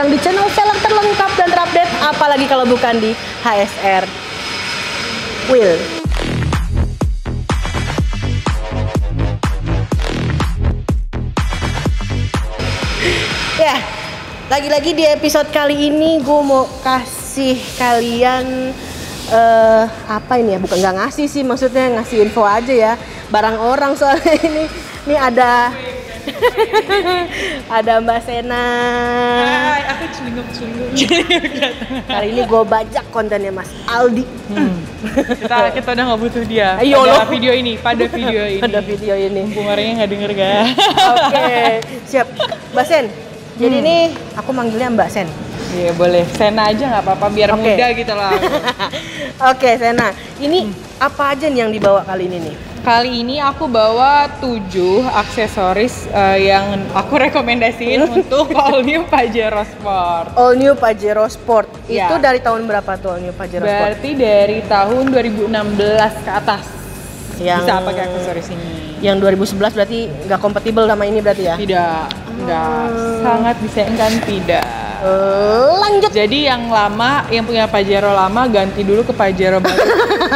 magang di channel velg terlengkap dan terupdate, apalagi kalau bukan di HSR Wheel. Ya, lagi-lagi di episode kali ini gue mau kasih kalian eh apa ini ya? Bukan nggak ngasih sih, maksudnya ngasih info aja ya. Barang orang soalnya ini. Ini ada ada Mbak Sena. Hai, aku celinguk-celinguk. Kali ini gue bajak kontennya Mas Aldi. kita kita udah nggak butuh dia. Ayo pada loh. video ini, pada video ini. Ada video ini. Mumpung orangnya nggak denger ga? Oke, siap. Mbak Sen. Jadi ini aku manggilnya Mbak Sen. Iya boleh. Sena aja nggak apa-apa biar Oke. muda gitu lah. Oke, Sena. Ini apa aja nih yang dibawa kali ini nih? Kali ini aku bawa 7 aksesoris eh, yang aku rekomendasiin untuk all new Pajero Sport. All New Pajero Sport. Ya. Itu dari tahun berapa tuh All New Pajero Sport? Berarti dari tahun 2016 ke atas Yang bisa pakai aksesoris ini. yang 2011 berarti nggak kompatibel sama ini berarti ya? Tidak, enggak. Sangat disayangkan tidak. Lanjut. Jadi yang lama, yang punya Pajero lama ganti dulu ke Pajero baru.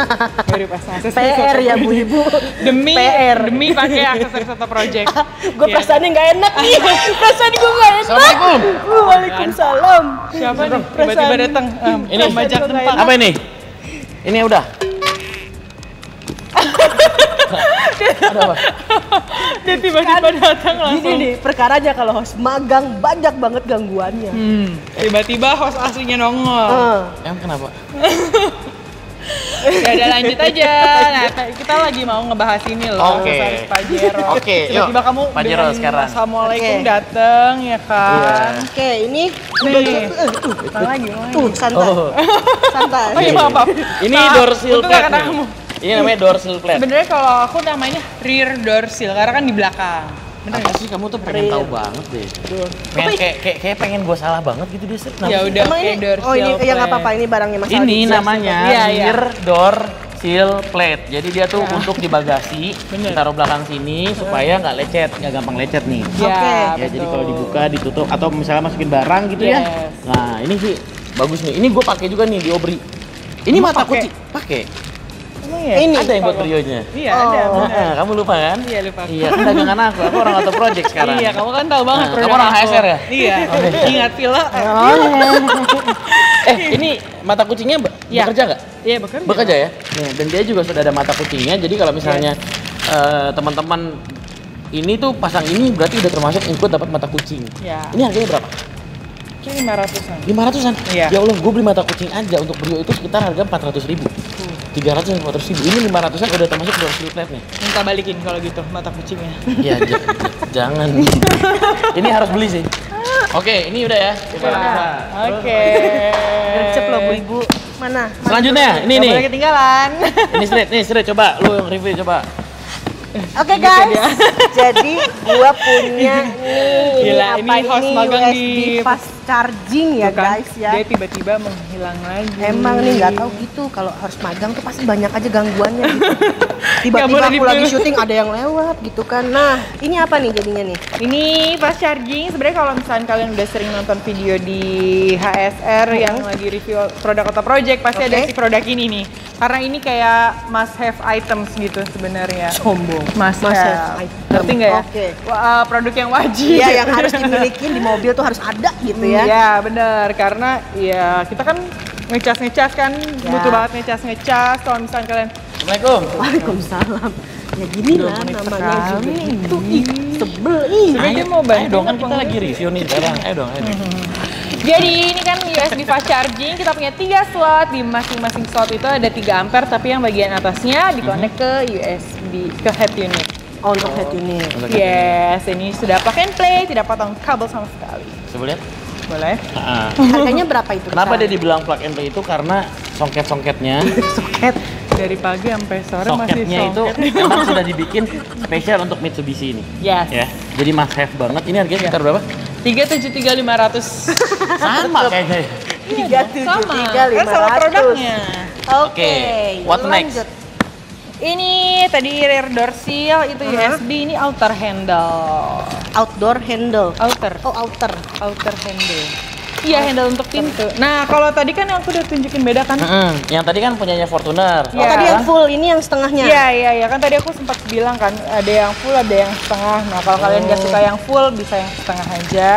baru pasang aksesoris PR ya Bu Ibu. Demi PR. demi pakai aksesoris Auto Project. gue Iya. perasaannya nggak enak nih. Perasaan gue nggak enak. Assalamualaikum. Waalaikumsalam. Siapa nih? Perasaan- Tiba-tiba datang. Um, Ini bajak tempat. Apa ini? Ini udah. Ada apa? Dia tiba-tiba datang Gini langsung. nih, perkaranya kalau host magang banyak banget gangguannya. Hmm, tiba-tiba host aslinya nongol. Eh, Emang kenapa? Ya udah lanjut aja. Nah, kita lagi mau ngebahas ini loh, Oke. Pajero. Oke, yuk. Tiba-tiba kamu Pajero dengan sekarang. Assalamualaikum Oke. dateng ya kan. Oke, ini Nih. eh, uh, Mana lagi? mana lagi? uh, santai. Oh. Santai. Oh iya maaf, maaf. Ini plate gak kena nih. kamu. Ini namanya dorsal plate. Sebenarnya kalau aku namanya rear dorsal karena kan di belakang. Bener Apa nggak? sih kamu tuh pengen tahu banget deh. Pengen kayak kayak kayak pengen gue salah banget gitu dia. Kenapa Ya udah Emang kayak ini, dorsal oh ini ya nggak apa-apa ini barangnya Mas Ini namanya Iya, iya. rear door seal plate. Jadi dia tuh Ya. untuk di bagasi, taruh belakang sini supaya nggak lecet, nggak gampang lecet nih. Ya, Oke. Ya betul. jadi kalau dibuka, ditutup atau misalnya masukin barang gitu ya. Yes. Nah ini sih bagus nih. Ini gue pakai juga nih di Obri. Ini Kamu mata kucing. Pakai. Emang ya? Ini. Ada yang buat Brionya. Iya, Oh. ada. Nah, kamu lupa kan? Iya, lupa. Iya, kan dagangan aku. Aku orang auto project sekarang. Iya, kamu kan tahu banget Nah, kamu orang aku. HSR ya? Iya. Ingat pila. Eh, ini mata kucingnya be- Iya. bekerja nggak? Iya, bekerja. Bekerja ya? Nih, dan dia juga sudah ada mata kucingnya. Jadi kalau misalnya eh, teman-teman ini tuh pasang ini berarti udah termasuk include dapat mata kucing. Iya. Ini harganya berapa? Kayak 500-an. 500-an? Iya. Ya Allah, gue beli mata kucing aja untuk Brio itu sekitar harga 400 ribu. 300 dan 400 ribu. Ini 500-an udah termasuk dorsal plate-nya. Minta balikin kalau gitu mata kucingnya. Ya, j- jangan. ini harus beli sih. Oke, ini udah ya. Coba. Oke. Gercep loh Bu Ibu. Mana? Selanjutnya, ini nih. boleh ketinggalan. Ini straight, nih straight. Coba lu yang review coba. Oke guys, jadi gua punya nih ini Gila, apa ini host magang USB di- fast charging ya Tuh kan, guys ya. Dia tiba-tiba menghilang lagi. Emang nih nggak tahu gitu kalau harus magang tuh pasti banyak aja gangguannya gitu. Tiba-tiba aku lagi dipilih. syuting ada yang lewat gitu kan. Nah, ini apa nih jadinya nih? Ini fast charging. Sebenarnya kalau misalnya kalian udah sering nonton video di HSR yang lagi review produk Auto Project pasti ada Oke. si produk ini nih. Karena ini kayak must have items gitu sebenarnya. Sombong. Must, Must have. have item. Ngerti nggak ya? Oke. Wah, uh, produk yang wajib. Iya yang harus dimiliki di mobil tuh harus ada gitu ya. Iya bener karena ya kita kan ngecas ngecas kan Ya. butuh banget ngecas ngecas kalau misalnya kalian Assalamualaikum. Waalaikumsalam. Ya gini lah namanya juga gitu. Ih, sebel ih. Sebenarnya mau Ayo bantu dong kan kita lagi review nih sekarang. Ayo dong, ayo. dong. Jadi ini kan USB fast charging kita punya tiga slot di masing-masing slot itu ada 3 ampere tapi yang bagian atasnya dikonek ke USB ke head unit. Oh, untuk head unit. Yes, ini sudah plug and play, tidak potong kabel sama sekali. Coba lihat. Boleh? Ah. Harganya berapa itu? Kenapa dia dibilang plug and play itu? Karena songket-songketnya, soket? Dari pagi sampai sore masih soketnya itu memang sudah dibikin spesial untuk Mitsubishi ini. Yes. Ya, jadi must have banget. Ini harganya sekitar berapa? 373500. Sama kayaknya. ya. Tiga tujuh Sama. tiga lima Kan sama ratus. produknya. Oke. Oke, what next? lanjut. Ini tadi rear door seal itu Uh-huh. USB, ini outer handle. Outdoor handle. Outer. Oh outer. Outer handle. Iya, handle untuk pintu. Nah, kalau tadi kan yang aku udah tunjukin beda kan? Mm-mm. Yang tadi kan punyanya Fortuner. Oh, Iya. tadi yang full, ini yang setengahnya. Iya, iya, iya. Kan tadi aku sempat bilang kan, ada yang full, ada yang setengah. Nah, kalau kalian nggak suka yang full, bisa yang setengah aja.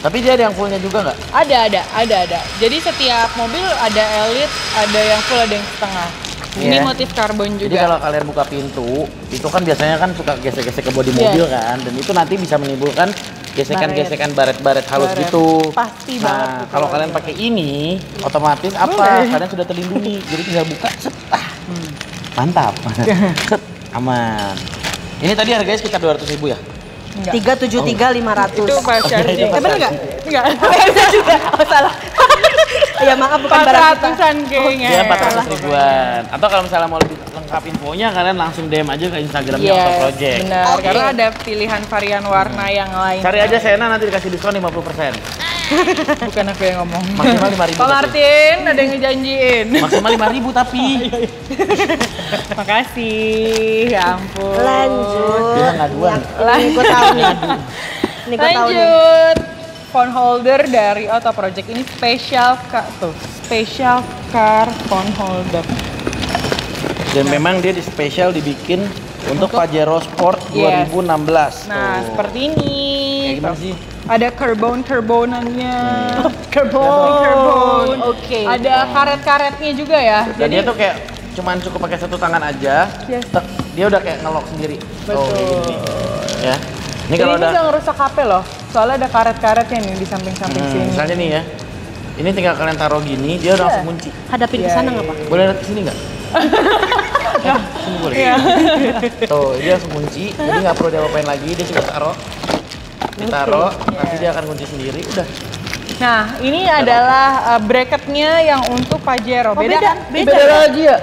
Tapi dia ada yang fullnya juga nggak? Ada, ada, ada, ada. Jadi setiap mobil ada elite, ada yang full, ada yang setengah. Ini Iya. motif karbon Jadi juga. kalau kalian buka pintu, itu kan biasanya kan suka gesek-gesek ke bodi Yes. mobil kan, dan itu nanti bisa menimbulkan gesekan-gesekan baret-baret halus Baret. gitu. Pasti banget Nah, kalau kalian pakai ini, otomatis apa? Boleh. Kalian sudah terlindungi. Jadi tinggal buka, set, ah, mantap, set, aman. Ini tadi harganya sekitar 200 ribu ya? Enggak. Tiga tujuh tiga lima ratus. Itu Oke, charging. bener nggak? Enggak. Bisa juga. Oh salah. ya maaf bukan Empat barang kita. ratusan kayaknya. Dia 400 ribuan. Atau kalau misalnya mau lebih lengkap infonya, kalian langsung DM aja ke Instagramnya Yes, Auto Project. benar. Oke. Karena ada pilihan varian warna yang lain. Cari aja Sena nanti dikasih diskon 50%. Bukan aku yang ngomong. Maksimal 5.000 Pak tapi. Martin, ada yang ngejanjiin. Maksimal 5000 tapi. Makasih, ya ampun. Lanjut. Dia ngaduan. Ini gue tahu nih. Ini gue tahu nih. Lanjut. Phone holder dari Auto Project ini spesial car tuh, spesial car phone holder. Dan memang dia di spesial dibikin untuk Pajero Sport Yes. 2016. Nah, Tuh. seperti ini. Kayak gimana sih? Ada carbon carbonannya. Carbon. Carbon. Oke. Ada karet-karetnya juga ya. Dan dia tuh kayak cuman cukup pakai satu tangan aja. Yes. dia udah kayak ngelok sendiri. Betul. Oh, kayak gini. Ya. Ini kalau ini ada udah ngerusak HP loh. Soalnya ada karet-karetnya nih di samping-samping Hmm, sini. misalnya nih ya. Ini tinggal kalian taruh gini, dia udah Iya. langsung kunci. Hadapin ke Iya, sana iya. nggak pak? Boleh lihat ke sini nggak? Sini boleh. Iya. Tuh, dia langsung kunci, jadi nggak perlu diapa-apain lagi, dia cuma taruh. Ditaruh, nanti dia akan kunci sendiri, udah. Nah, ini adalah uh, bracketnya yang untuk Pajero. Oh, beda. kan? Beda. lagi ya?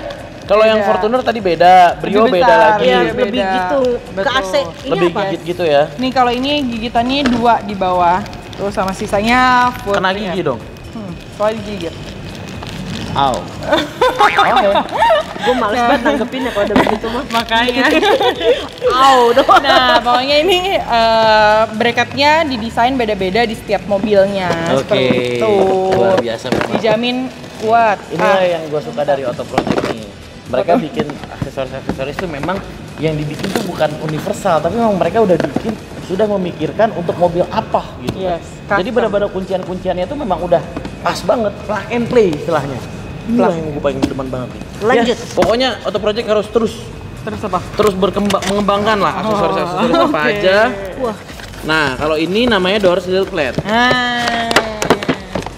Kalau yang Beda. Fortuner tadi beda, Brio Lebih beda lagi. iya, Lebih beda. gitu. Ke Betul. AC. Ini Lebih apa? gigit gitu ya. Nih kalau ini gigitannya dua di bawah. Tuh sama sisanya full. Kena gigi dong. Hmm, soalnya digigit. Au. Oke. Gue males banget nanggepinnya kalau udah begitu mah. Makanya. Au dong. nah, pokoknya ini eh, bracketnya didesain beda-beda di setiap mobilnya. Oke. Seperti itu. Luar biasa memang. Dijamin kuat. Inilah Ah, yang gue suka dari Auto Project nih. Mereka bikin aksesoris-aksesoris itu memang yang dibikin tuh bukan universal, tapi memang mereka udah bikin sudah memikirkan untuk mobil apa gitu. kan. Yes, Jadi custom. benar-benar kuncian-kunciannya tuh memang udah pas banget, plug and play istilahnya. Inilah yang gue paling demen banget nih. Lanjut. Ya, pokoknya Auto Project harus terus terus apa? terus berkembang mengembangkan lah aksesoris-aksesoris apa Oh, oke. aja. Wah. Nah, kalau ini namanya door seal plate. Nah,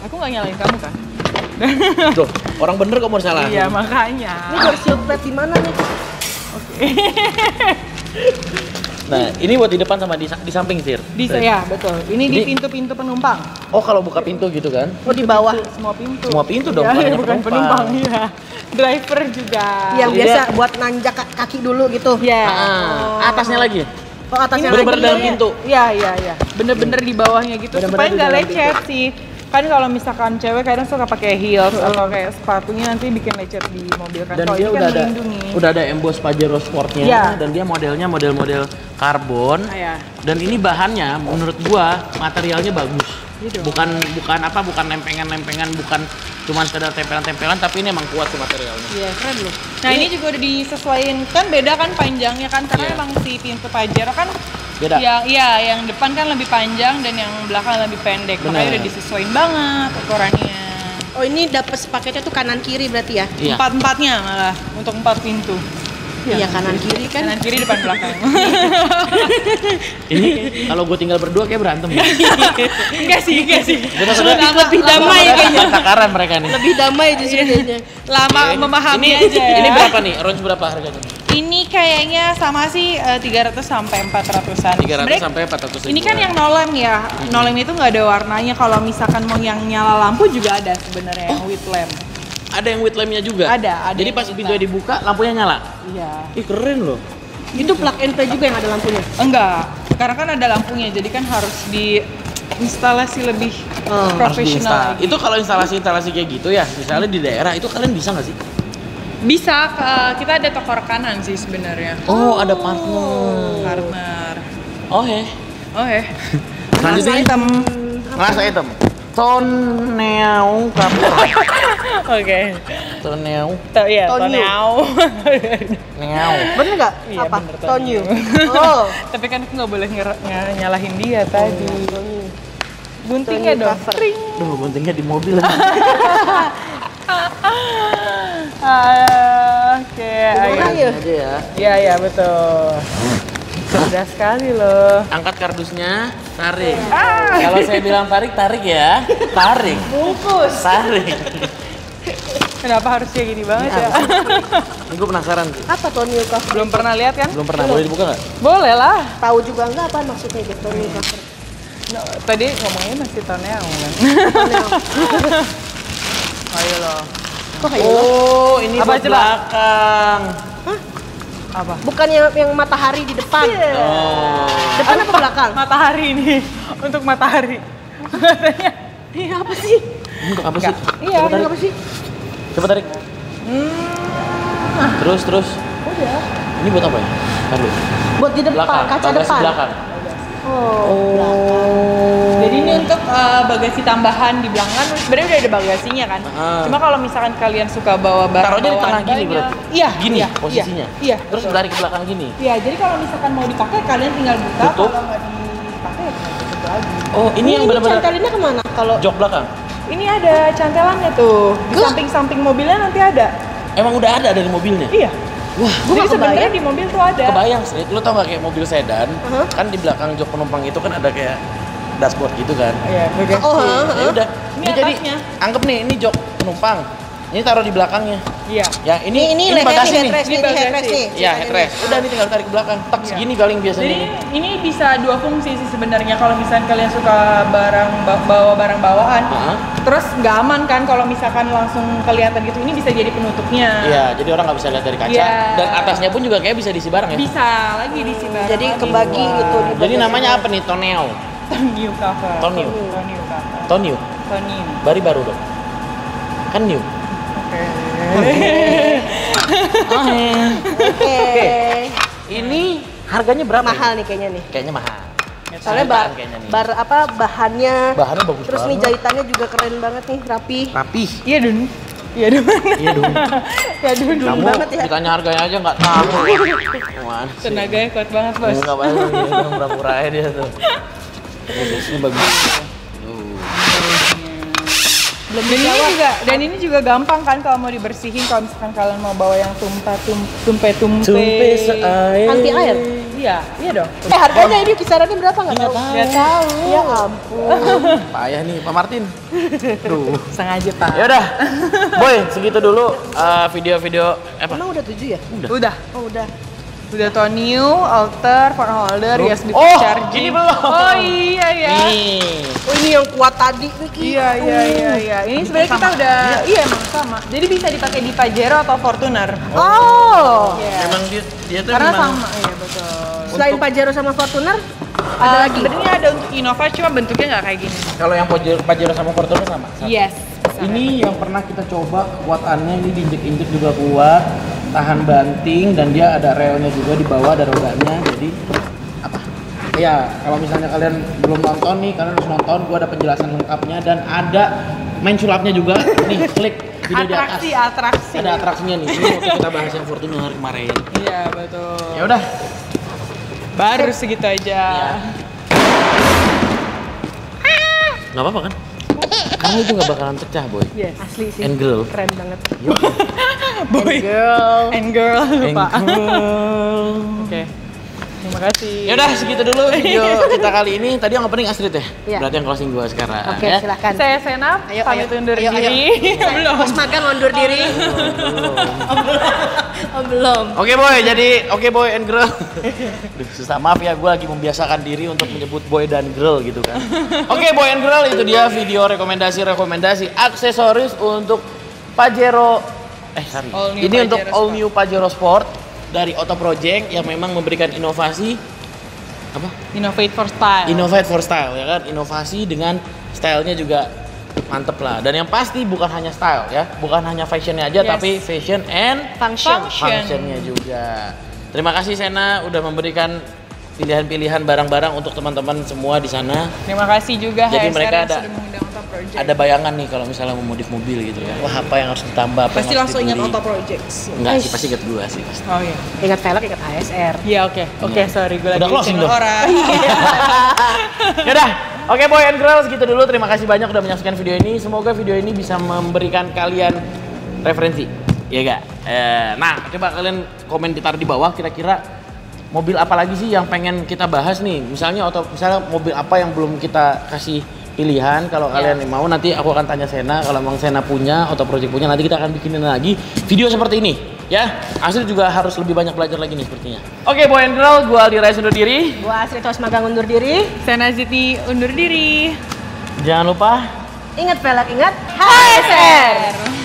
aku nggak nyalain kamu kan? Loh, orang bener kok mau salah. Iya makanya. Ini seal plate di mana nih? Nah, ini buat di depan sama di, di samping sir. Bisa ya betul. Ini di pintu-pintu penumpang. Oh, kalau buka pintu gitu kan? Oh di bawah. Semua pintu. Semua pintu dong, Ya, bukan bukan penumpang. penumpang. Iya. Driver juga. Yang Jadi biasa dia- buat nanjak ka- kaki dulu gitu. Ya. Ah, atasnya lagi. Oh atasnya Bener-bener lagi. dalam pintu. Iya iya iya. Bener-bener di bawahnya gitu Bener-bener supaya di nggak lecet sih. Kan kalau misalkan cewek kadang suka pakai heels atau kayak sepatunya nanti bikin lecet di mobil kan. Dan Kalau dia ini kan udah ada melindungi. udah ada emboss Pajero Sportnya Iya. dan dia modelnya model-model karbon. Ah, ya. Dan ini bahannya menurut gua materialnya bagus. Gitu. Bukan bukan apa bukan lempengan-lempengan bukan cuma sekedar tempelan-tempelan tapi ini emang kuat sih materialnya. Iya keren loh. Nah ini juga udah disesuaikan kan beda kan panjangnya kan karena Iya. emang si pintu Pajero kan Beda. Yang iya yang depan kan lebih panjang dan yang belakang lebih pendek. Makanya Bener. udah disesuaikan banget ukurannya. Oh ini dapat paketnya tuh kanan kiri berarti ya? Iya. Empat empatnya malah untuk empat pintu. Iya kanan kiri kan. Kanan kiri depan belakang. Ini kalau gue tinggal berdua kayak berantem ya. enggak sih enggak sih. Gua takutnya- Lama- lebih damai Ada kayaknya. takaran mereka nih. Lebih damai justru kayaknya. Lama memahami ini, aja ya. Ini berapa nih? Range berapa harganya? Ini kayaknya sama sih eh, 300 sampai 400-an. 300 Sebenarnya sampai 400 Ini kan yang no lamp ya. No lamp itu nggak ada warnanya. Kalau misalkan mau yang nyala lampu juga ada sebenarnya yang with lamp. ada yang with lampnya juga. Ada, ada Jadi yang pas lamp. dibuka lampunya nyala. Iya. Ih keren loh. Itu plug and play juga yang ada lampunya. Enggak, karena kan ada lampunya, jadi kan harus di instalasi lebih Oh, Harus profesional. Itu kalau instalasi-instalasi kayak gitu ya, misalnya di daerah itu kalian bisa nggak sih? Bisa, ke- kita ada toko rekanan sih sebenarnya. Oh, ada partner. Partner. Oh ya. Oh eh. Selanjutnya Rasa item. Toneau Couple. Oke. Toneau. Tuh iya, Tonyu. Toneau. Neau. Bener nggak? Iya, Apa? bener, Tonyu. Oh. Tapi kan aku nggak boleh nger- ng- nyalahin dia tadi. Tonyu. Guntingnya dong. Duh, guntingnya di mobil. Ah, Oke, ayo. ya? ya. Iya, iya betul. Cerdas sekali loh. Angkat kardusnya, tarik. Ah. Kalau saya bilang tarik, tarik ya. Tarik. Bungkus. Tarik. Kenapa harus kayak gini banget ya? Ini gue penasaran sih. Apa Tonyu cover? Belum pernah lihat kan? Belum pernah, boleh dibuka nggak? Boleh lah. Tahu juga nggak apa maksudnya gitu Tonyu cover? No, tadi ngomongnya masih Toneau kan? Ayo loh. Kok kayak gitu? Oh, ini Apa buat coba? belakang. Apa? Bukan yang, yang matahari di depan. Oh. Depan apa belakang? Matahari ini untuk matahari. Katanya. Iya apa sih? Ini untuk apa sih? Iya, Coba tarik. Apa sih? Coba tarik. Hmm. Terus, terus. Udah. Ini buat apa ya? Taruh. Oh, Buat di depan, Belakang. kaca bagasi depan. belakang. Oh. Jadi ini untuk uh, bagasi tambahan di belakang kan sebenarnya udah ada bagasinya kan. Ah. Cuma kalau misalkan kalian suka bawa barang Taruhnya di tengah gini berarti? Iya. Gini iya, posisinya? Iya. iya Terus betul. ke belakang gini. Iya, jadi kalau misalkan mau dipakai kalian tinggal buka. Tutup. Kalau nggak dipakai ya tutup lagi. Oh, ini, yang benar-benar cantelinnya ke mana? Kalau jok belakang. Ini ada cantelannya tuh. Di samping-samping mobilnya nanti ada. Emang udah ada dari mobilnya? Iya. Wah, Gua Jadi sebenarnya di mobil tuh ada. kebayang sih. Lu tau gak kayak mobil sedan? Uh-huh. Kan di belakang jok penumpang itu kan ada kayak dashboard gitu kan. Iya, bagasi. Oh, Ya heeh. udah. Ini Ini, jadi anggap nih ini jok penumpang. Ini taruh di belakangnya. Iya. Ya, ini ini ini, ini bagasi nih, headrest Ini headrest nih. Iya, headrest. Udah nih tinggal tarik ke belakang. Tak Iya. segini galing biasanya. Jadi ini bisa dua fungsi sih sebenarnya kalau misalnya kalian suka barang ba- bawa barang bawaan. Hah? Terus nggak aman kan kalau misalkan langsung kelihatan gitu. Ini bisa jadi penutupnya. Iya, jadi orang nggak bisa lihat dari kaca. Iya. Dan atasnya pun juga kayak bisa diisi barang ya. Bisa lagi di sini. Jadi kebagi gitu di Jadi namanya apa nih? Toneo. Toniu cover. Cover. Tonio. Toniu. Bari baru dong. Kan new. Oke. Oke. Ini harganya berapa? Mahal nih kayaknya nih. Kayaknya mahal. Soalnya bar, nih. bar apa bahannya. Bahannya bagus Terus nih banget. jahitannya juga keren banget nih, rapi. Rapi. Iya dun. Iya dun. Iya dong. Iya dun. Kamu banget ya. ditanya harganya aja nggak tahu. Tenaganya kuat banget bos. Enggak apa-apa, dia murah-murah aja dia tuh. Ini bagus. Tuh. dan ini juga dan ini juga gampang kan kalau mau dibersihin kalau misalkan kalian mau bawa yang tumpah tum, tumpe tumpe Tumpe seair. Anti air. iya iya dong Eh harganya ini kisarannya berapa nggak tahu? nggak tahu Ya ampun. Payah nih Pak Martin. Duh. sengaja pak Ya udah. Boy, segitu dulu uh, video-video apa? Emang udah tujuh ya? udah Oh udah. Udah Toniu, alter, phone holder, Belum. USB Oh, charging ini belum. oh iya ya Nih. Oh ini yang kuat tadi. Iya iya iya iya. Ini sebenarnya kita udah iya emang sama. Jadi bisa dipakai di Pajero atau Fortuner. Oh. Iya. Memang dia dia tuh Karena memang sama iya betul. Selain Pajero sama Fortuner, Ada ada lagi. Sebenarnya ada untuk Innova cuma bentuknya nggak kayak gini. kalau yang Pajero, Pajero sama Fortuner sama. Sama. Yes. Ini yang pernah kita coba kekuatannya ini diinjek-injek juga kuat, tahan banting dan dia ada relnya juga di bawah ada rodanya. Jadi apa? Ya, kalau misalnya kalian belum nonton nih, kalian harus nonton. Gua ada penjelasan lengkapnya dan ada main sulapnya juga. nih, klik video di atas. atraksi atraksi. Ada atraksinya nih. Ini waktu kita bahas yang Fortuner kemarin. Iya betul. Ya udah, Baru segitu aja. nggak apa-apa kan? Karena itu nggak bakalan pecah, boy. Yes. Asli sih. And girl. Keren banget. Yuk. Boy. Girl. And girl lupa. And girl. Oke. Terima kasih. Ya udah segitu dulu video kita kali ini. Tadi yang opening Astrid ya? Iya. Berarti yang closing gua sekarang. Oke, ya. silakan. Saya Senap, Ayo, pamit ayo. undur Ayo, ayo. diri. Belum. Mas makan mundur diri. Oh belum. Oke boy, jadi oke boy and girl. Duh, susah maaf ya, gue lagi membiasakan diri untuk menyebut boy dan girl gitu kan. Oke boy and girl itu dia video rekomendasi-rekomendasi aksesoris untuk Pajero. Eh sorry, All ini untuk Pajero all Sport. new Pajero Sport dari Auto Project yang memang memberikan inovasi apa? Innovate for style. Innovate for style ya kan, inovasi dengan stylenya juga mantep lah. Dan yang pasti bukan hanya style ya, bukan hanya fashionnya aja, Yes. tapi fashion and Function. Function. functionnya juga. Terima kasih Sena udah memberikan pilihan-pilihan barang-barang untuk teman-teman semua di sana. Terima kasih juga Jadi HSR mereka ada- sudah mengundang Project. ada bayangan nih kalau misalnya mau modif mobil gitu ya. Wah, apa yang harus ditambah? Apa Pasti langsung ingat auto projects. Enggak sih, pasti ingat gua sih pasti. Oh iya. Ingat velg, ingat ASR. Iya oke. Oke sorry gue Udah lagi closing dong. orang. Yaudah, oke boy and girls gitu dulu. Terima kasih banyak udah menyaksikan video ini. Semoga video ini bisa memberikan kalian referensi. Iya gak? Eh, nah, coba kalian komen ditaruh di bawah kira-kira mobil apa lagi sih yang pengen kita bahas nih? Misalnya atau misalnya mobil apa yang belum kita kasih pilihan. Kalau kalian mau nanti aku akan tanya Sena. Kalau emang Sena punya atau project punya nanti kita akan bikinin lagi video seperti ini. Ya Asli juga harus lebih banyak belajar lagi nih sepertinya. Oke boy and girl gua Aldi Rais undur diri. Gua Asri Tos Magang undur diri. Sena Ziti undur diri. jangan lupa Ingat velg, ingat. ASR.